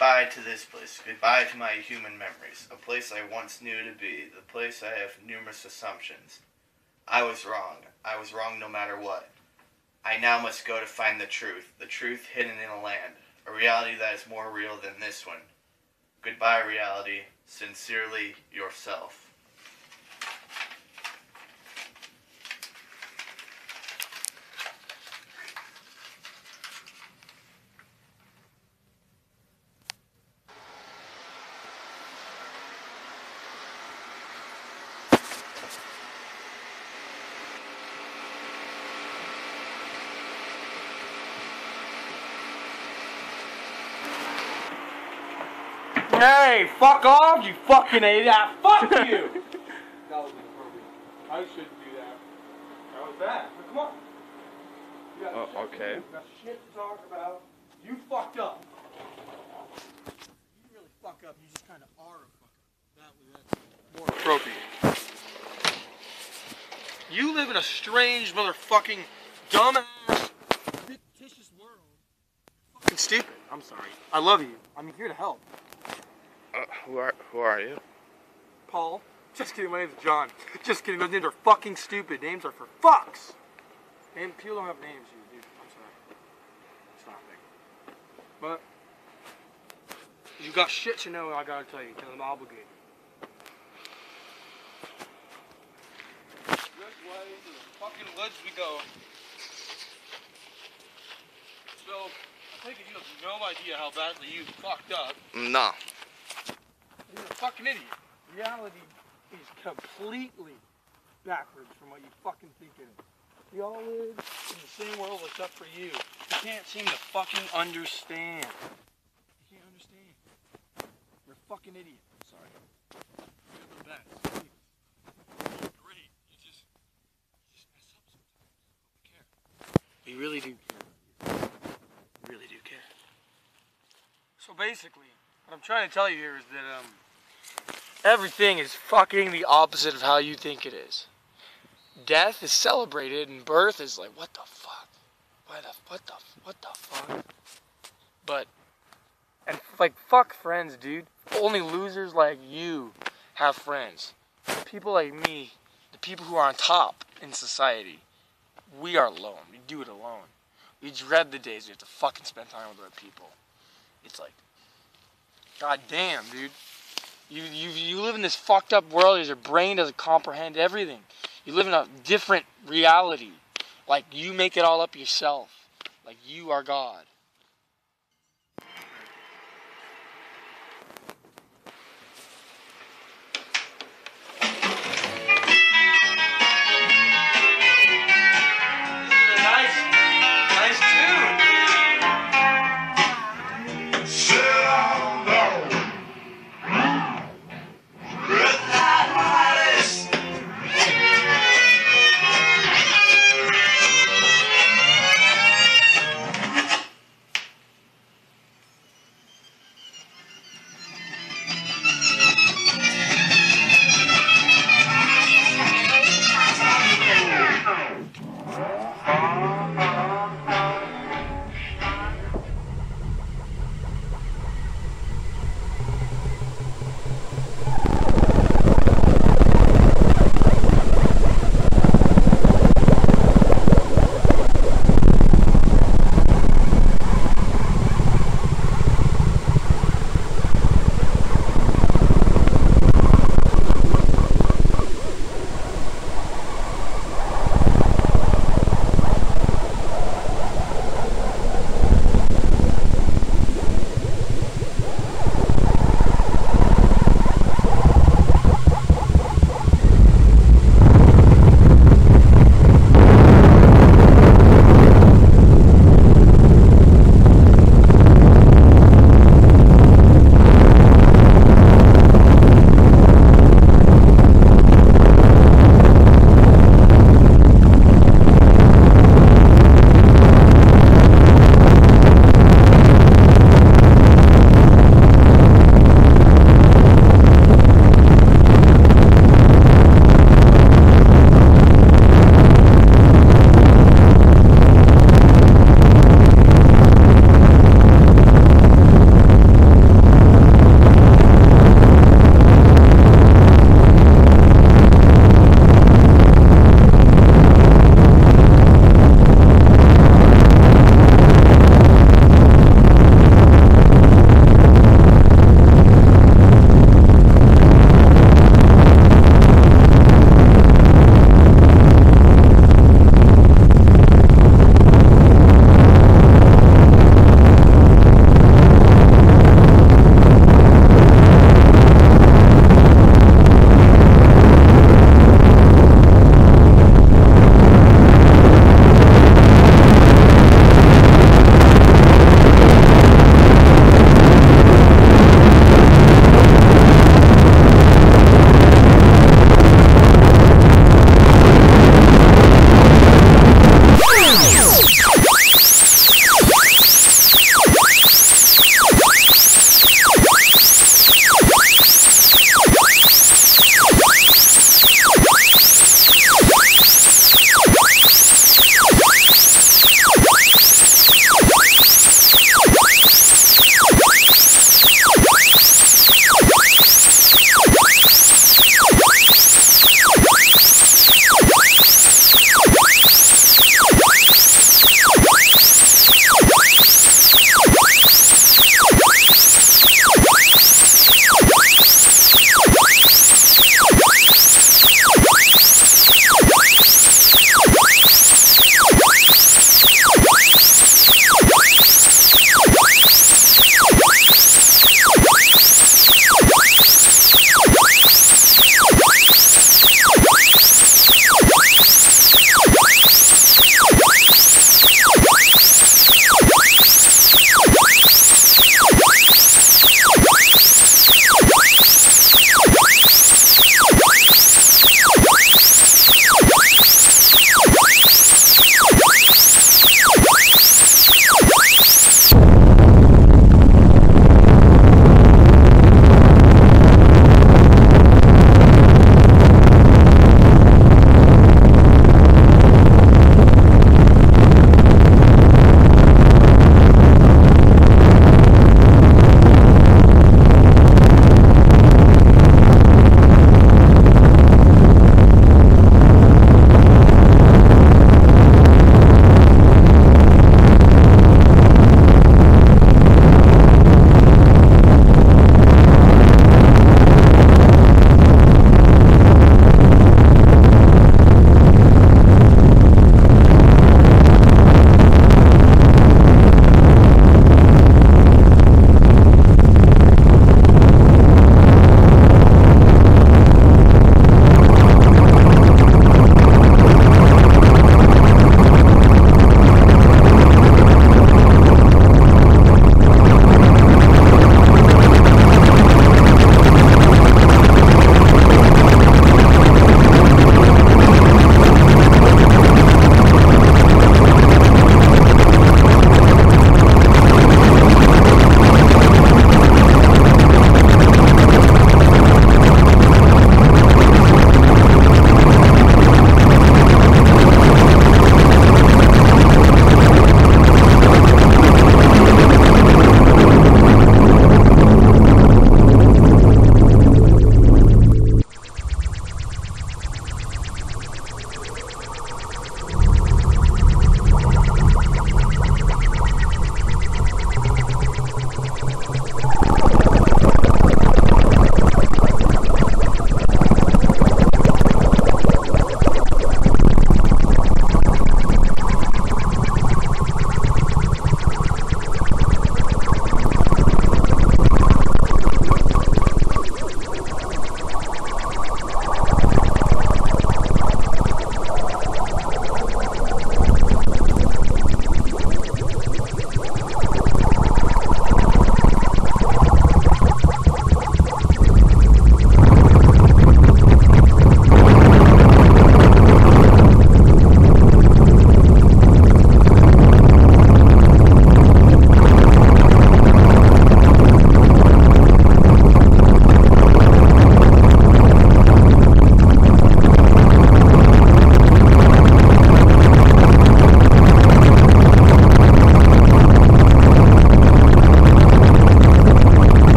Goodbye to this place. Goodbye to my human memories. A place I once knew to be. The place I have numerous assumptions. I was wrong. I was wrong no matter what. I now must go to find the truth. The truth hidden in a land. A reality that is more real than this one. Goodbye, reality. Sincerely, yourself. Hey, fuck off, you fucking idiot! Ah, fuck you! that was inappropriate. I shouldn't do that. That was bad. But come on. You got Oh, shit okay. you got shit to talk about. You fucked up. You didn't really fuck up. You just kind of are a fuck up. That was that's more appropriate. You live in a strange motherfucking dumbass fictitious world. Fucking stupid. I'm sorry. I love you. I'm here to help. Uh, who are who are you? Paul. Just kidding, my name's John. Just kidding, those names are fucking stupid. Names are for fucks. Name, people don't have names, you dude. I'm sorry. It's not big. But, you got shit to know, I gotta tell you, because I'm obligated. This way to the fucking woods we go. So, I think you have no idea how badly you fucked up. No. You're a fucking idiot. Reality is completely backwards from what you fucking think it is. We all live in the same world except for you. You can't seem to fucking understand. You can't understand. You're a fucking idiot. Sorry. You're the best. You're great. You just, you just mess up sometimes. We care. We really do care. We really do care. So basically, what I'm trying to tell you here is that um everything is fucking the opposite of how you think it is. Death is celebrated and birth is like what the fuck? Why the what the what the fuck? But and like fuck friends, dude. Only losers like you have friends. People like me, the people who are on top in society, we are alone. We do it alone. We dread the days we have to fucking spend time with other people. It's like God damn, dude. You, you, you live in this fucked up world your brain doesn't comprehend everything. You live in a different reality. Like, you make it all up yourself. Like, you are God.